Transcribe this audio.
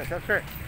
good. That's great.